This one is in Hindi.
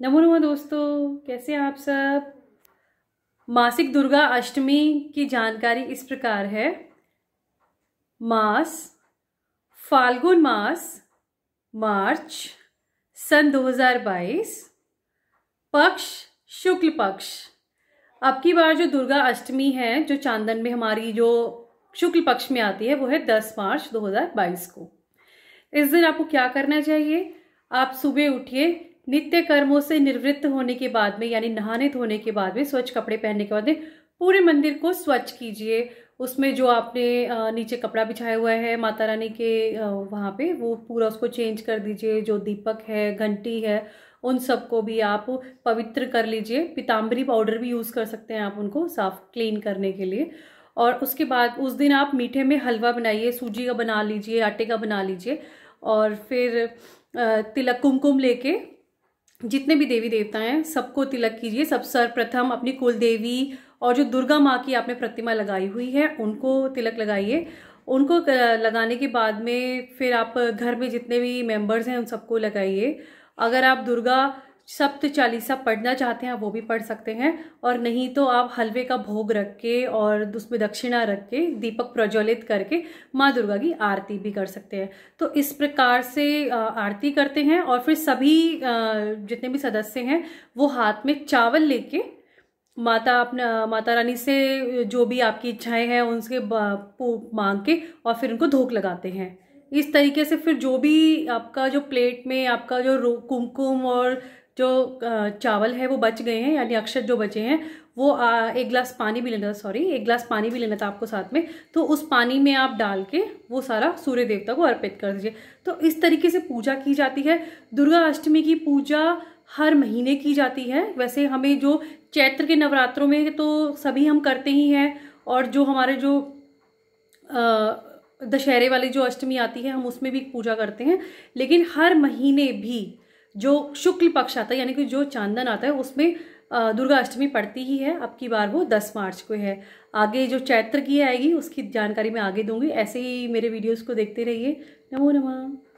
नमो नमो दोस्तों, कैसे हैं आप सब? मासिक दुर्गा अष्टमी की जानकारी इस प्रकार है। मास, फाल्गुन मास, मार्च, सन 2022 पक्ष, शुक्ल पक्ष। अब की बार जो दुर्गा अष्टमी है, जो चांदन में हमारी जो शुक्ल पक्ष में आती है, वो है 10 मार्च 2022 को। इस दिन आपको क्या करना चाहिए? आप सुबह उठिए नित्य कर्मों से निवृत्त होने के बाद में, यानी नहाने धोने के बाद में स्वच्छ कपड़े पहनने के बाद में पूरे मंदिर को स्वच्छ कीजिए। उसमें जो आपने नीचे कपड़ा बिछाया हुआ है, माता रानी के वहाँ पे, वो पूरा उसको चेंज कर दीजिए। जो दीपक है, घंटी है, उन सबको भी आप पवित्र कर लीजिए। पिताम्बरी पाउडर भी यूज़ कर सकते हैं आप उनको साफ़ क्लीन करने के लिए। और उसके बाद, उस दिन आप मीठे में हलवा बनाइए, सूजी का बना लीजिए, आटे का बना लीजिए। और फिर तिलक कुमकुम लेके जितने भी देवी देवता हैं, सबको तिलक कीजिए, सब सर्वप्रथम अपनी कुल देवी और जो दुर्गा माँ की आपने प्रतिमा लगाई हुई है, उनको तिलक लगाइए। उनको लगाने के बाद में फिर आप घर में जितने भी मेंबर्स हैं, उन सबको लगाइए। अगर आप दुर्गा सप्त चालीसा पढ़ना चाहते हैं, वो भी पढ़ सकते हैं। और नहीं तो आप हलवे का भोग रख के और उसमें दक्षिणा रख के, दीपक प्रज्वलित करके माँ दुर्गा की आरती भी कर सकते हैं। तो इस प्रकार से आरती करते हैं और फिर सभी जितने भी सदस्य हैं, वो हाथ में चावल लेके माता अपना, माता रानी से जो भी आपकी इच्छाएँ हैं, उनसे मांग के और फिर उनको धोख लगाते हैं। इस तरीके से फिर जो भी आपका जो प्लेट में आपका जो कुमकुम और जो चावल है वो बच गए हैं, यानी अक्षर जो बचे हैं, वो एक गिलास पानी भी लेना था सॉरी एक गिलास पानी भी लेना था आपको साथ में तो उस पानी में आप डाल के वो सारा सूर्य देवता को अर्पित कर दीजिए। तो इस तरीके से पूजा की जाती है। दुर्गा अष्टमी की पूजा हर महीने की जाती है। वैसे हमें जो चैत्र के नवरात्रों में तो सभी हम करते ही हैं, और जो हमारे जो दशहरे वाली जो अष्टमी आती है, हम उसमें भी पूजा करते हैं। लेकिन हर महीने भी जो शुक्ल पक्ष आता है, यानी कि जो चांदन आता है, उसमें दुर्गा अष्टमी पड़ती ही है। अब की बार वो दस मार्च को है। आगे जो चैत्र की आएगी, उसकी जानकारी मैं आगे दूँगी। ऐसे ही मेरे वीडियोस को देखते रहिए। नमो नमः।